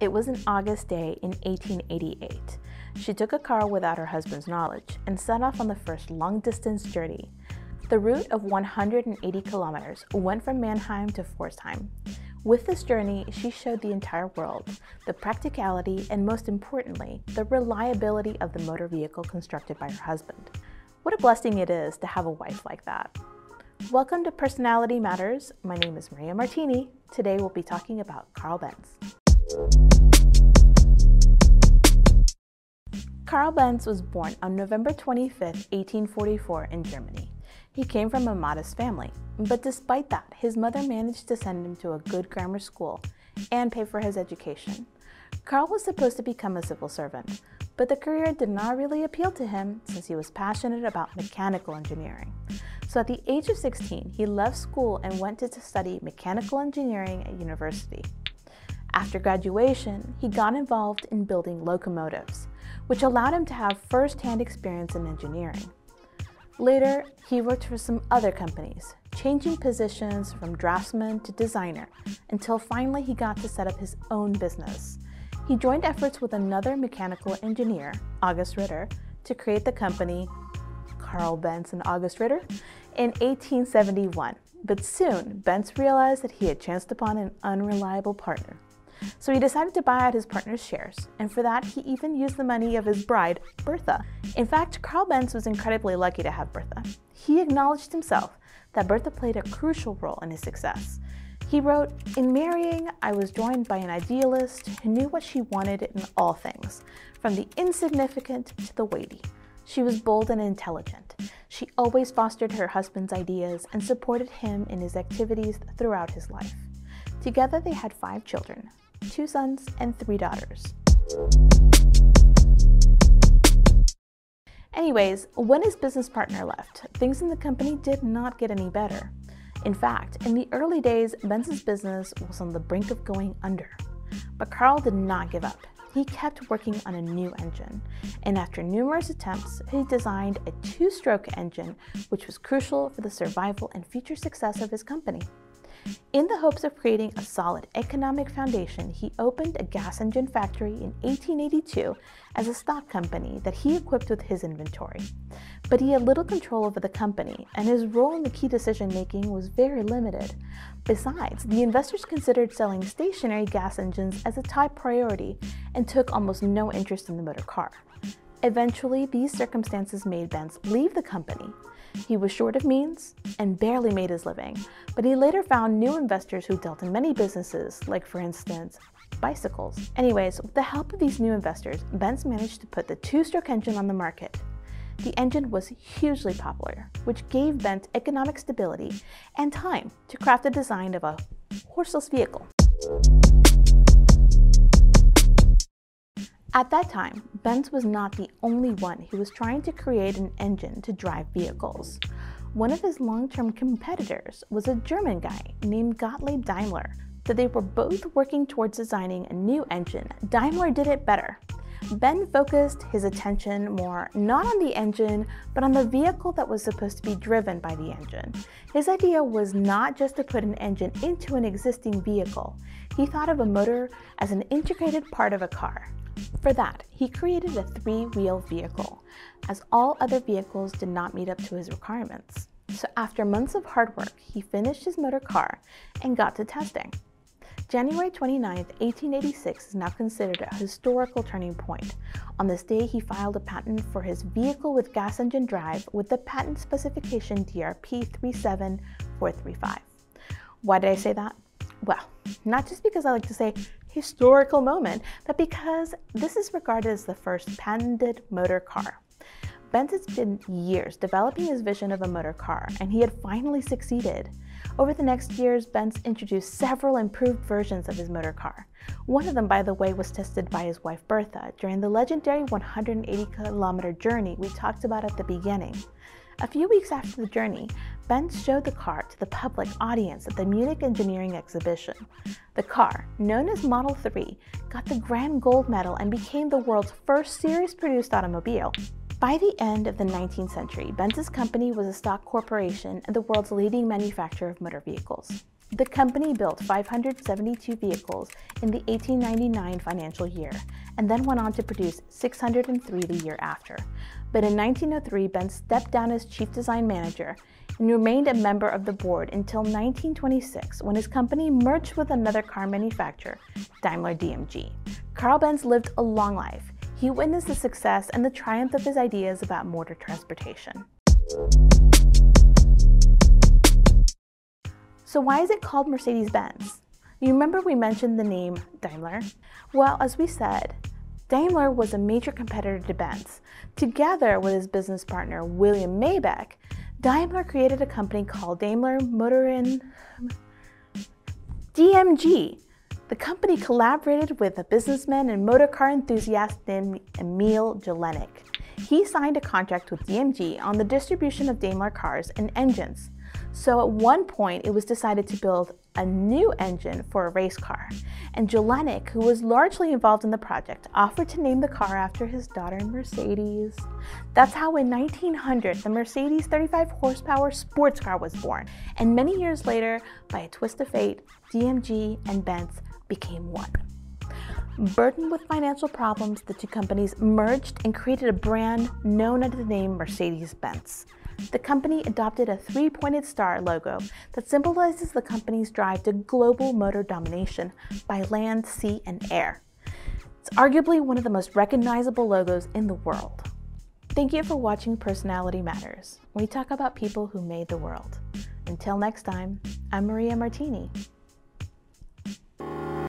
It was an August day in 1888. She took a car without her husband's knowledge and set off on the first long distance journey. The route of 180 kilometers went from Mannheim to Pforzheim. With this journey, she showed the entire world the practicality and, most importantly, the reliability of the motor vehicle constructed by her husband. What a blessing it is to have a wife like that. Welcome to Personality Matters. My name is Maria Martini. Today we'll be talking about Carl Benz. Carl Benz was born on November 25, 1844, in Germany. He came from a modest family, but despite that, his mother managed to send him to a good grammar school and pay for his education. Carl was supposed to become a civil servant, but the career did not really appeal to him since he was passionate about mechanical engineering. So at the age of 16, he left school and went to study mechanical engineering at university. After graduation, he got involved in building locomotives, which allowed him to have first-hand experience in engineering. Later, he worked for some other companies, changing positions from draftsman to designer, until finally he got to set up his own business. He joined efforts with another mechanical engineer, August Ritter, to create the company Carl Benz and August Ritter in 1871. But soon, Benz realized that he had chanced upon an unreliable partner. So he decided to buy out his partner's shares, and for that, he even used the money of his bride, Bertha. In fact, Carl Benz was incredibly lucky to have Bertha. He acknowledged himself that Bertha played a crucial role in his success. He wrote, In marrying, I was joined by an idealist who knew what she wanted in all things, from the insignificant to the weighty. She was bold and intelligent. She always fostered her husband's ideas and supported him in his activities throughout his life. Together, they had five children two sons and three daughters. Anyways, when his business partner left, things in the company did not get any better. In fact, in the early days, Benz's business was on the brink of going under. But Carl did not give up he kept working on a new engine, and after numerous attempts, he designed a two stroke engine, which was crucial for the survival and future success of his company. In the hopes of creating a solid economic foundation, he opened a gas engine factory in 1882 as a stock company that he equipped with his inventory. But he had little control over the company, and his role in the key decision making was very limited. Besides, the investors considered selling stationary gas engines as a top priority and took almost no interest in the motor car. Eventually, these circumstances made Benz leave the company. He was short of means and barely made his living, but he later found new investors who dealt in many businesses, like, for instance, bicycles. Anyways, with the help of these new investors, Benz managed to put the two stroke engine on the market. The engine was hugely popular, which gave Benz economic stability and time to craft the design of a horseless vehicle. At that time, Benz was not the only one who was trying to create an engine to drive vehicles. One of his long-term competitors was a German guy named Gottlieb Daimler. Though they were both working towards designing a new engine, Daimler did it better. Benz focused his attention more not on the engine, but on the vehicle that was supposed to be driven by the engine. His idea was not just to put an engine into an existing vehicle. He thought of a motor as an integrated part of a car. For that, he created a three-wheel vehicle, as all other vehicles did not meet up to his requirements. So after months of hard work, he finished his motor car and got to testing. January 29, 1886 is now considered a historical turning point. On this day, he filed a patent for his vehicle with gas engine drive with the patent specification DRP 37435. Why did I say that? Well, not just because I like to say historical moment, but because this is regarded as the first patented motor car. Benz had spent years developing his vision of a motor car, and he had finally succeeded. Over the next years, Benz introduced several improved versions of his motor car. One of them, by the way, was tested by his wife Bertha during the legendary 180 kilometer journey we talked about at the beginning. A few weeks after the journey, Benz showed the car to the public audience at the Munich Engineering Exhibition. The car, known as Model 3, got the Grand Gold Medal and became the world's first series-produced automobile. By the end of the 19th century, Benz's company was a stock corporation and the world's leading manufacturer of motor vehicles. The company built 572 vehicles in the 1899 financial year and then went on to produce 603 the year after. But in 1903, Benz stepped down as chief design manager and remained a member of the board until 1926 when his company merged with another car manufacturer, Daimler DMG. Carl Benz lived a long life. He witnessed the success and the triumph of his ideas about motor transportation. So why is it called Mercedes-Benz? You remember we mentioned the name Daimler? Well, as we said, Daimler was a major competitor to Benz. Together with his business partner William Maybach, Daimler created a company called Daimler Motoren DMG. The company collaborated with a businessman and motor car enthusiast named Emil Jellinek. He signed a contract with DMG on the distribution of Daimler cars and engines. So at one point, it was decided to build a new engine for a race car, and Jellinek, who was largely involved in the project, offered to name the car after his daughter Mercedes. That's how in 1900 the Mercedes 35 horsepower sports car was born, and many years later, by a twist of fate, DMG and Benz became one. Burdened with financial problems, the two companies merged and created a brand known under the name Mercedes Benz the company adopted a three pointed star logo that symbolizes the company's drive to global motor domination by land, sea, and air. It's arguably one of the most recognizable logos in the world. Thank you for watching Personality Matters. We talk about people who made the world. Until next time, I'm Maria Martini.